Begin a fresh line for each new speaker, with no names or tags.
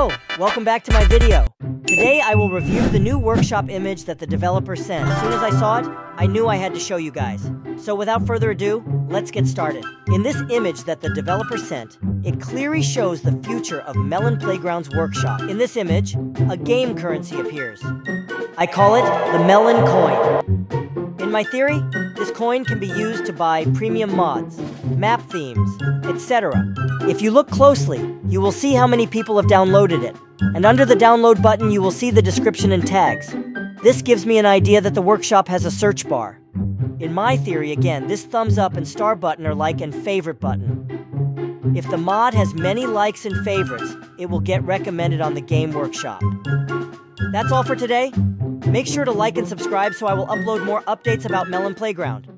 Hello, welcome back to my video. Today I will review the new workshop image that the developer sent. As soon as I saw it, I knew I had to show you guys. So without further ado, let's get started. In this image that the developer sent, it clearly shows the future of Melon Playground's workshop. In this image, a game currency appears. I call it the Melon Coin. In my theory, this coin can be used to buy premium mods, map themes, etc. If you look closely, you will see how many people have downloaded it, and under the download button you will see the description and tags. This gives me an idea that the workshop has a search bar. In my theory, again, this thumbs up and star button are like and favorite button. If the mod has many likes and favorites, it will get recommended on the Game Workshop. That's all for today. Make sure to like and subscribe so I will upload more updates about Melon Playground.